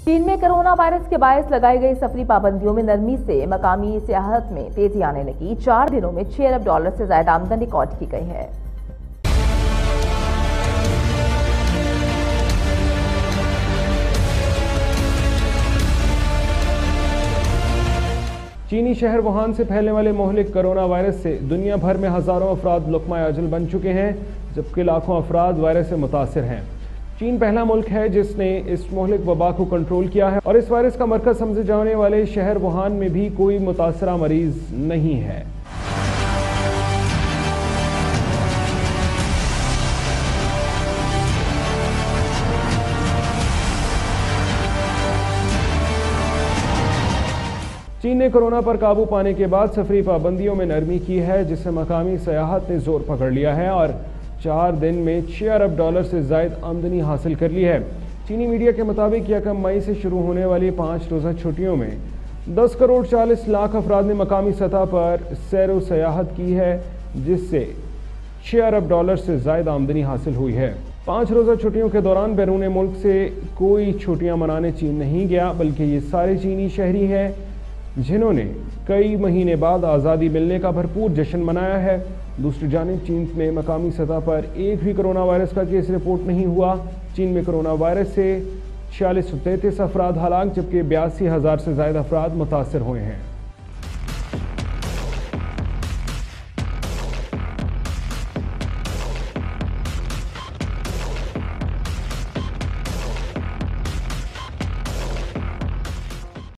चीन में corona virus के बायस लगाई गई सफरी पाबंदियों में नरमी से मकामी सियाहत में तेज़ी आने लगी। चार दिनों में छह अरब डॉलर से ज़्यादा आमदनी रिकॉर्ड की गई है। चीनी शहर वुहान से फैलने वाले मोहलिक कोरोना वायरस से दुनिया भर में हज़ारों अफराद लुकमा अजल बन चुके हैं, जबकि लाखों अफराद वायरस से मुतासर हैं। चीन पहला मुल्क है जिसने इस मोहलिक वबा को कंट्रोल किया है और इस वायरस का मरकज समझे जाने वाले शहर वुहान में भी कोई मुतासरा मरीज़ नहीं है। चीन ने कोरोना पर काबू पाने के बाद सफरी पाबंदियों में नरमी की है जिससे मकामी सयाहत ने ज़ोर पकड़ लिया है और चार दिन में छः अरब डॉलर से जायद आमदनी हासिल कर ली है। चीनी मीडिया के मुताबिक यकम मई से शुरू होने वाली पाँच रोज़ा छुट्टियों में दस करोड़ चालीस लाख अफराद ने मकामी सतह पर सैर सयाहत की है, जिससे छः अरब डॉलर से जायद आमदनी हासिल हुई है। पाँच रोज़ा छुट्टियों के दौरान बैरून मुल्क से कोई छुट्टियाँ मनाने चीन नहीं गया, बल्कि ये सारे चीनी शहरी हैं। जिन्होंने कई महीने बाद आज़ादी मिलने का भरपूर जश्न मनाया है। दूसरी जानब चीन में मकामी सतह पर एक भी करोना वायरस का केस रिपोर्ट नहीं हुआ। चीन में करोना वायरस से छियालीस सौ तैंतीस अफराद हलाक जबकि बयासी हज़ार से ज़्यादा अफराद मुतासर हुए हैं।